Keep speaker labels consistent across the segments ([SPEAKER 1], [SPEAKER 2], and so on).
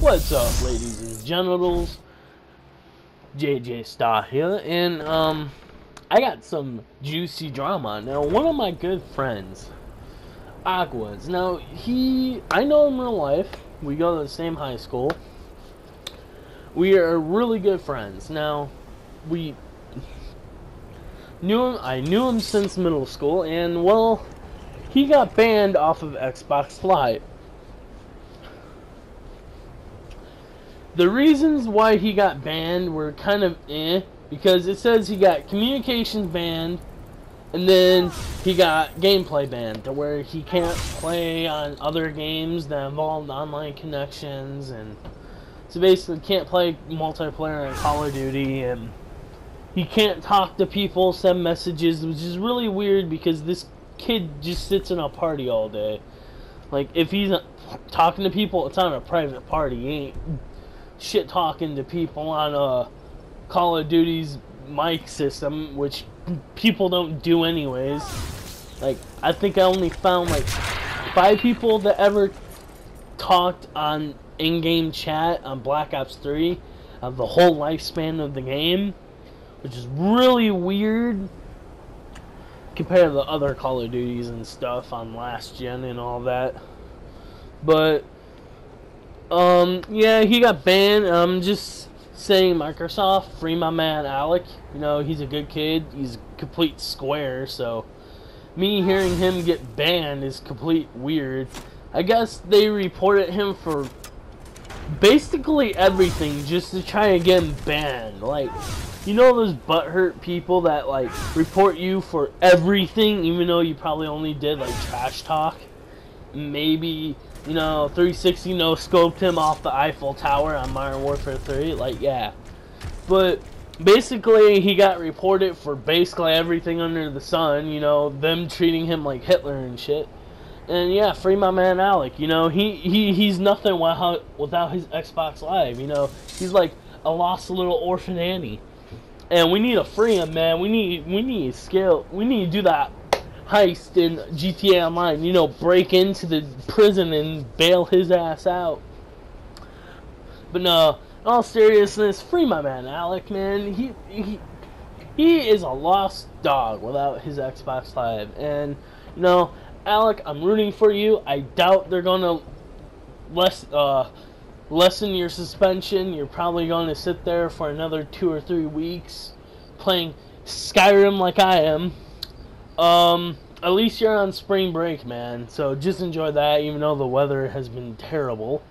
[SPEAKER 1] What's up, ladies and genitals? JJ Star here, and um, I got some juicy drama. Now, one of my good friends, Aquwaz. Now, he, I know him in real life. We go to the same high school. We are really good friends. Now, we knew him. I knew him since middle school, and well, he got banned off of Xbox Live. The reasons why he got banned were kind of eh, because it says he got communications banned, and then he got gameplay banned, to where he can't play on other games that involve online connections, and so basically can't play multiplayer on Call of Duty, and he can't talk to people, send messages, which is really weird because this kid just sits in a party all day. Like, if he's talking to people, it's on a private party. He ain't shit talking to people on a Call of Duty's mic system, which people don't do anyways. Like, I think I only found like five people that ever talked on in-game chat on Black Ops 3 of the whole lifespan of the game, which is really weird compared to the other Call of Duties and stuff on last gen and all that. But um, yeah, he got banned. I'm just saying, Microsoft, free my man Alec. You know, he's a good kid. He's a complete square. So, me hearing him get banned is complete weird. I guess they reported him for basically everything just to try and get him banned. Like, you know those butthurt people that like report you for everything, even though you probably only did like trash talk. Maybe you know, 360 no scoped him off the Eiffel Tower on Modern Warfare 3. Like, yeah. But basically, he got reported for basically everything under the sun. You know, them treating him like Hitler and shit. And yeah, free my man Alec. You know, he, he he's nothing without without his Xbox Live. You know, he's like a lost little orphan Annie. And we need to free him, man. We need we need scale. We need to do that heist in GTA Online. You know, break into the prison and bail his ass out. But no, in all seriousness, free my man Alec, man. He he he is a lost dog without his Xbox Live, and you know, Alec, I'm rooting for you. I doubt they're gonna less uh lessen your suspension. You're probably going to sit there for another two or three weeks playing Skyrim like I am. Um, at least you're on spring break, man. So just enjoy that, even though the weather has been terrible.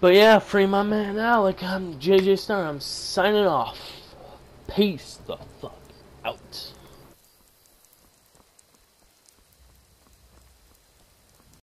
[SPEAKER 1] But yeah, free my man Alec. I'm JJ Star. I'm signing off. Peace the fuck.